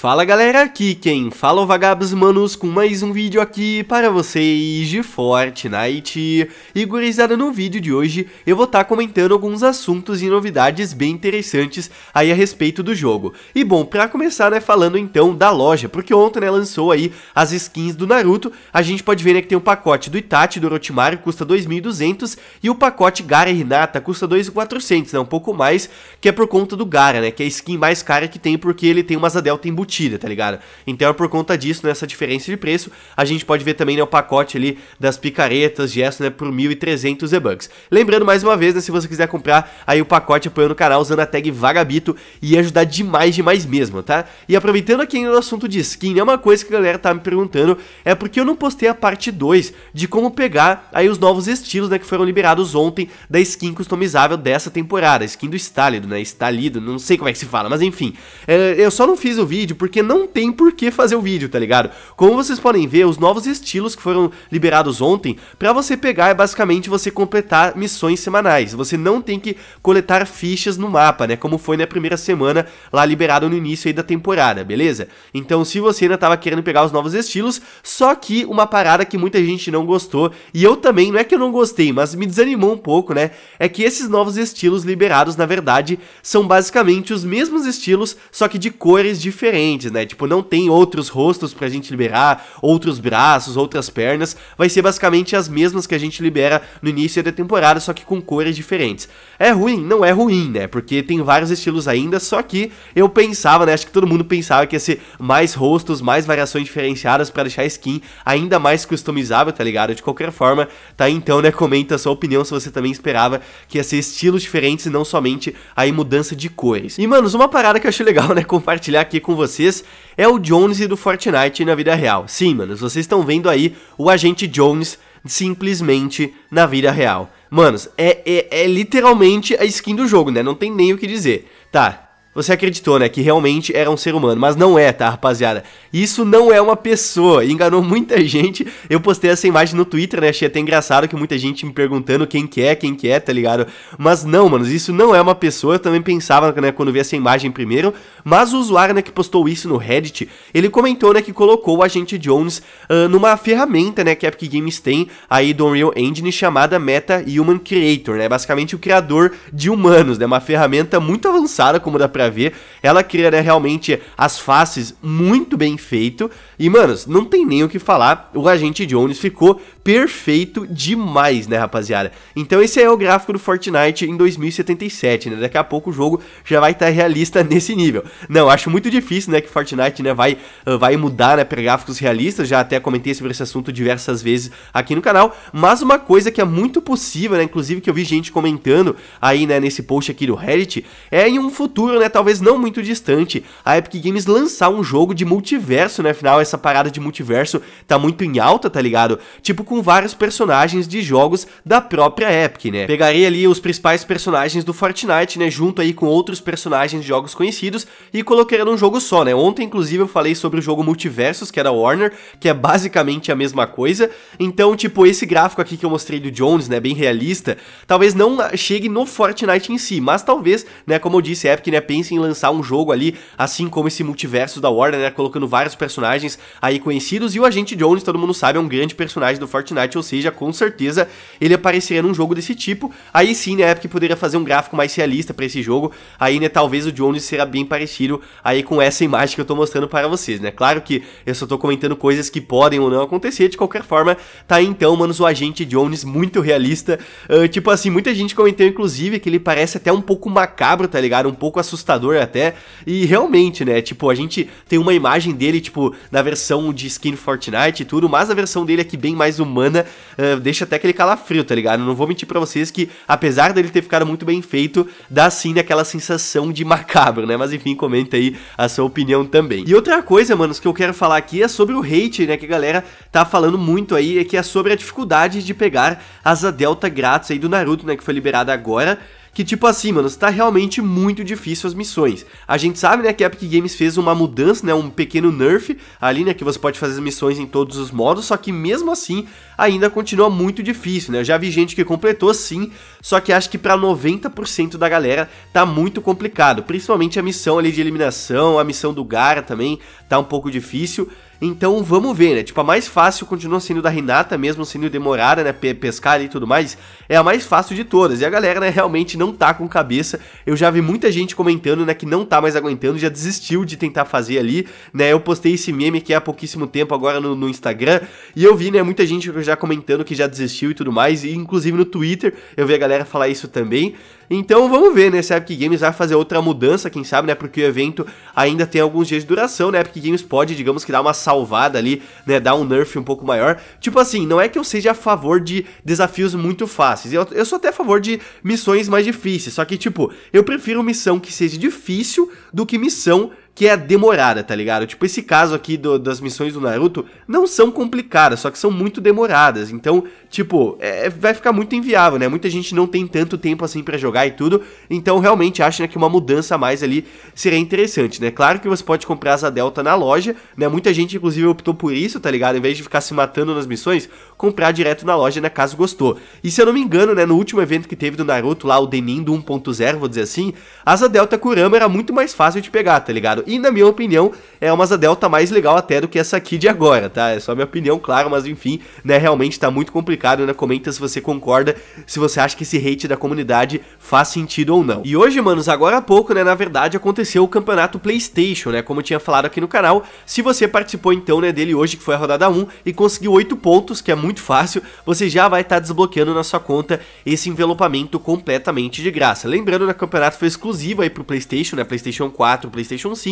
Fala galera, aqui quem fala é o Vagabos Manos com mais um vídeo aqui para vocês de Fortnite. E gurizada, no vídeo de hoje eu vou estar tá comentando alguns assuntos e novidades bem interessantes aí a respeito do jogo. E bom, pra começar né, falando então da loja, porque ontem né, lançou aí as skins do Naruto, a gente pode ver né, que tem o pacote do Itachi, do Orochimaru, custa 2.200 e o pacote Gara e Hinata custa 2.400, né, um pouco mais, que é por conta do Gara, né, que é a skin mais cara que tem porque ele tem Adelta embutidas embutida, tá ligado? Então é por conta disso, nessa diferença de preço, a gente pode ver também né, o pacote ali das picaretas, gesto, né, por 1.300 E-Bucks. Lembrando mais uma vez, né, se você quiser comprar aí o pacote apoiando o canal usando a tag Vagabito, ia ajudar demais, demais mesmo, tá? E aproveitando aqui no assunto de skin, é uma coisa que a galera tá me perguntando, é porque eu não postei a parte 2 de como pegar aí os novos estilos, né, que foram liberados ontem da skin customizável dessa temporada, skin do Estálido, né, Estálido, não sei como é que se fala, mas enfim, é, eu só não fiz o vídeo, porque não tem por que fazer o vídeo, tá ligado? Como vocês podem ver, os novos estilos que foram liberados ontem, para você pegar é basicamente você completar missões semanais. Você não tem que coletar fichas no mapa, né? Como foi na primeira semana lá liberado no início aí da temporada, beleza? Então, se você ainda tava querendo pegar os novos estilos, só que uma parada que muita gente não gostou, e eu também, não é que eu não gostei, mas me desanimou um pouco, né? É que esses novos estilos liberados, na verdade, são basicamente os mesmos estilos, só que de cores diferentes diferentes, né? Tipo, não tem outros rostos pra gente liberar, outros braços, outras pernas. Vai ser basicamente as mesmas que a gente libera no início da temporada, só que com cores diferentes. É ruim? Não é ruim, né? Porque tem vários estilos ainda, só que eu pensava, né? Acho que todo mundo pensava que ia ser mais rostos, mais variações diferenciadas para deixar a skin ainda mais customizável, tá ligado? De qualquer forma, tá então, né? Comenta a sua opinião se você também esperava que ia ser estilos diferentes e não somente aí mudança de cores. E, manos, uma parada que eu achei legal, né? Compartilhar aqui com vocês vocês é o Jones do Fortnite na vida real. Sim, manos, vocês estão vendo aí o agente Jones simplesmente na vida real. Manos, é, é, é literalmente a skin do jogo, né? Não tem nem o que dizer. Tá, você acreditou, né, que realmente era um ser humano, mas não é, tá, rapaziada? Isso não é uma pessoa, enganou muita gente. Eu postei essa imagem no Twitter, né, achei até engraçado que muita gente me perguntando quem que é, quem que é, tá ligado? Mas não, mano, isso não é uma pessoa, eu também pensava, né, quando vi essa imagem primeiro, mas o usuário, né, que postou isso no Reddit, ele comentou, né, que colocou o agente Jones uh, numa ferramenta, né, que a Epic Games tem aí do Unreal Engine chamada Meta Human Creator, né, basicamente o criador de humanos, né, uma ferramenta muito avançada, como dá pra ver. Ela cria né, realmente as faces muito bem feito. E, manos, não tem nem o que falar. O Agente Jones ficou perfeito demais, né, rapaziada? Então esse é o gráfico do Fortnite em 2077, né? Daqui a pouco o jogo já vai estar tá realista nesse nível. Não, acho muito difícil, né, que Fortnite, né, vai, uh, vai mudar, né, para gráficos realistas. Já até comentei sobre esse assunto diversas vezes aqui no canal. Mas uma coisa que é muito possível, né, inclusive que eu vi gente comentando aí, né, nesse post aqui do Reddit, é em um futuro, né, talvez não muito distante, a Epic Games lançar um jogo de multiverso, né? Afinal, essa parada de multiverso tá muito em alta, tá ligado? Tipo, com vários personagens de jogos da própria Epic, né? Pegaria ali os principais personagens do Fortnite, né? Junto aí com outros personagens de jogos conhecidos e colocaria num jogo só, né? Ontem, inclusive, eu falei sobre o jogo Multiversos, que era Warner, que é basicamente a mesma coisa. Então, tipo, esse gráfico aqui que eu mostrei do Jones, né? Bem realista, talvez não chegue no Fortnite em si, mas talvez, né? Como eu disse, a Epic, né? pense em lançar um jogo ali, assim como esse multiverso da Warner, né, colocando vários personagens aí conhecidos, e o Agente Jones, todo mundo sabe, é um grande personagem do Fortnite, ou seja, com certeza ele apareceria num jogo desse tipo, aí sim, né, a Epic poderia fazer um gráfico mais realista para esse jogo, aí, né, talvez o Jones será bem parecido aí com essa imagem que eu tô mostrando para vocês, né, claro que eu só tô comentando coisas que podem ou não acontecer, de qualquer forma, tá aí então, manos, o Agente Jones muito realista, uh, tipo assim, muita gente comentou, inclusive, que ele parece até um pouco macabro, tá ligado, um pouco assustador assustador até. E realmente, né? Tipo, a gente tem uma imagem dele, tipo, na versão de skin Fortnite e tudo, mas a versão dele aqui bem mais humana uh, deixa até aquele calafrio, tá ligado? Não vou mentir pra vocês que, apesar dele ter ficado muito bem feito, dá sim aquela sensação de macabro, né? Mas enfim, comenta aí a sua opinião também. E outra coisa, manos, que eu quero falar aqui é sobre o hate, né? Que a galera tá falando muito aí, é que é sobre a dificuldade de pegar asa delta grátis aí do Naruto, né? Que foi liberada agora que tipo assim, mano, está realmente muito difícil as missões. A gente sabe, né, que a Epic Games fez uma mudança, né, um pequeno nerf ali, né, que você pode fazer as missões em todos os modos, só que mesmo assim ainda continua muito difícil, né? Eu já vi gente que completou sim, só que acho que para 90% da galera tá muito complicado, principalmente a missão ali de eliminação, a missão do Gara também tá um pouco difícil. Então vamos ver, né? Tipo, a mais fácil continua sendo da Renata, mesmo sendo demorada, né? Pescar ali e tudo mais. É a mais fácil de todas. E a galera, né, realmente não tá com cabeça. Eu já vi muita gente comentando, né, que não tá mais aguentando, já desistiu de tentar fazer ali, né? Eu postei esse meme aqui há pouquíssimo tempo agora no, no Instagram. E eu vi, né, muita gente já comentando que já desistiu e tudo mais. E inclusive no Twitter eu vi a galera falar isso também. Então vamos ver, né, se a Epic Games vai fazer outra mudança, quem sabe, né, porque o evento ainda tem alguns dias de duração, né, a Epic Games pode, digamos que dar uma salvada ali, né, dar um nerf um pouco maior. Tipo assim, não é que eu seja a favor de desafios muito fáceis, eu, eu sou até a favor de missões mais difíceis, só que, tipo, eu prefiro missão que seja difícil do que missão que é demorada, tá ligado? Tipo, esse caso aqui do, das missões do Naruto não são complicadas, só que são muito demoradas. Então, tipo, é, vai ficar muito inviável, né? Muita gente não tem tanto tempo assim para jogar e tudo. Então, realmente acho né, que uma mudança a mais ali seria interessante, né? Claro que você pode comprar asa Delta na loja, né? Muita gente, inclusive, optou por isso, tá ligado? Em vez de ficar se matando nas missões, comprar direto na loja, né? Caso gostou. E se eu não me engano, né? No último evento que teve do Naruto, lá o Denin do 1.0, vou dizer assim, asa Delta Kurama era muito mais fácil de pegar, tá ligado? E na minha opinião, é uma asa delta mais legal até do que essa aqui de agora, tá? É só minha opinião, claro, mas enfim, né, realmente tá muito complicado, né? Comenta se você concorda, se você acha que esse hate da comunidade faz sentido ou não. E hoje, manos, agora há pouco, né, na verdade, aconteceu o campeonato PlayStation, né, como eu tinha falado aqui no canal. Se você participou então, né, dele hoje, que foi a rodada 1, e conseguiu 8 pontos, que é muito fácil, você já vai estar tá desbloqueando na sua conta esse envelopamento completamente de graça. Lembrando, né, o campeonato foi exclusivo aí pro PlayStation, né, PlayStation 4, PlayStation 5,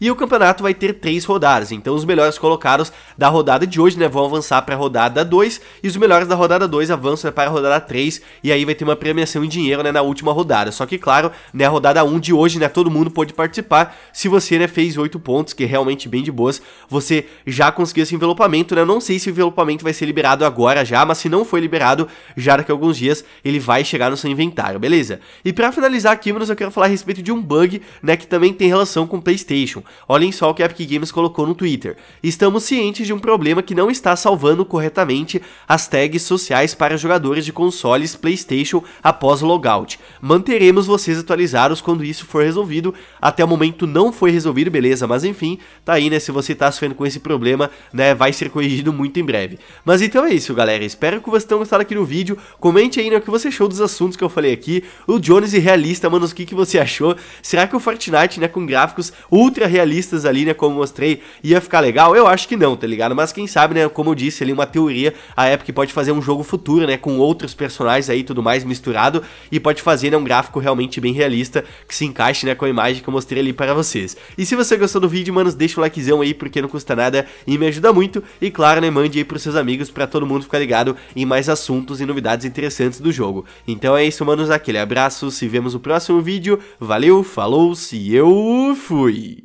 e o campeonato vai ter três rodadas. Então os melhores colocados da rodada de hoje, né, vão avançar para a rodada 2 e os melhores da rodada 2 avançam para a rodada 3 e aí vai ter uma premiação em dinheiro, né, na última rodada. Só que claro, né, a rodada 1 de hoje, né, todo mundo pode participar. Se você, né, fez 8 pontos, que é realmente bem de boas, você já conseguiu esse envelopamento, né? Não sei se o envelopamento vai ser liberado agora já, mas se não foi liberado, já daqui a alguns dias ele vai chegar no seu inventário, beleza? E para finalizar aqui, menos eu quero falar a respeito de um bug, né, que também tem relação com o PlayStation. Olhem só o que a Epic Games colocou no Twitter. Estamos cientes de um problema que não está salvando corretamente as tags sociais para jogadores de consoles PlayStation após logout. Manteremos vocês atualizados quando isso for resolvido. Até o momento não foi resolvido, beleza, mas enfim, tá aí, né? Se você tá sofrendo com esse problema, né, vai ser corrigido muito em breve. Mas então é isso, galera. Espero que vocês tenham gostado aqui do vídeo. Comente aí né, o que você achou dos assuntos que eu falei aqui. O Jones e realista, mano, o que, que você achou? Será que o Fortnite, né, com gráficos ultra realistas ali, né, como mostrei, ia ficar legal? Eu acho que não, tá ligado? Mas quem sabe, né, como eu disse ali, uma teoria, a Epic pode fazer um jogo futuro, né, com outros personagens aí tudo mais misturado e pode fazer, né, um gráfico realmente bem realista que se encaixe, né, com a imagem que eu mostrei ali para vocês. E se você gostou do vídeo, manos, deixa o likezão aí porque não custa nada e me ajuda muito. E claro, né, mande aí pros seus amigos para todo mundo ficar ligado em mais assuntos e novidades interessantes do jogo. Então é isso, manos, aquele abraço, se vemos no próximo vídeo. Valeu, falou, se eu fui! 以